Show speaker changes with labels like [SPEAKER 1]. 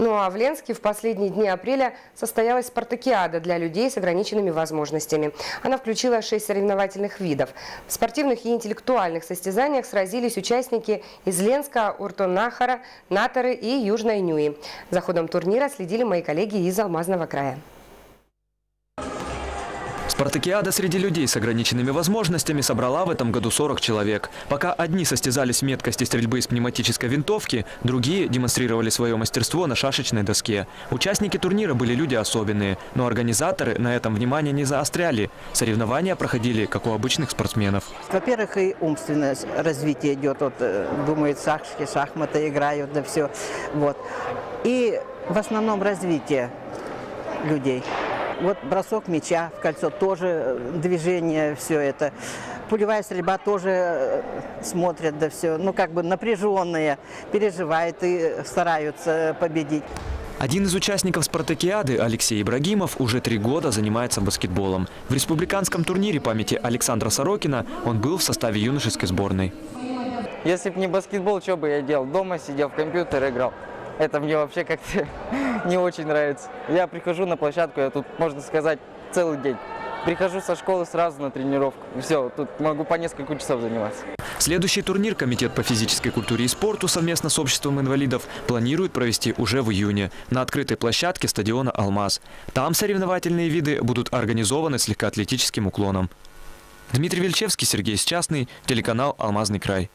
[SPEAKER 1] Ну а в Ленске в последние дни апреля состоялась спартакиада для людей с ограниченными возможностями. Она включила шесть соревновательных видов. В спортивных и интеллектуальных состязаниях сразились участники из Ленска, Уртон-Нахара, Наторы и Южной Нюи. За ходом турнира следили мои коллеги из Алмазного края.
[SPEAKER 2] Спартакиада среди людей с ограниченными возможностями собрала в этом году 40 человек. Пока одни состязались в меткости стрельбы из пневматической винтовки, другие демонстрировали свое мастерство на шашечной доске. Участники турнира были люди особенные, но организаторы на этом внимание не заостряли. Соревнования проходили, как у обычных спортсменов.
[SPEAKER 3] Во-первых, и умственное развитие идет. Вот, э, думают, шашки, шахматы играют, да все. Вот. И в основном развитие людей. Вот бросок мяча в кольцо тоже э, движение, все это. Пулевая стрельба тоже э, смотрят, да все. Ну, как бы напряженные, переживают и стараются победить.
[SPEAKER 2] Один из участников спартакиады, Алексей Ибрагимов, уже три года занимается баскетболом. В республиканском турнире памяти Александра Сорокина он был в составе юношеской сборной.
[SPEAKER 4] Если бы не баскетбол, что бы я делал? Дома сидел, в компьютер играл. Это мне вообще как-то не очень нравится. Я прихожу на площадку, я тут, можно сказать, целый день. Прихожу со школы сразу на тренировку. Все, тут могу по несколько часов заниматься.
[SPEAKER 2] Следующий турнир Комитет по физической культуре и спорту совместно с обществом инвалидов планирует провести уже в июне на открытой площадке стадиона «Алмаз». Там соревновательные виды будут организованы с легкоатлетическим уклоном. Дмитрий Вельчевский, Сергей Счастный, телеканал «Алмазный край».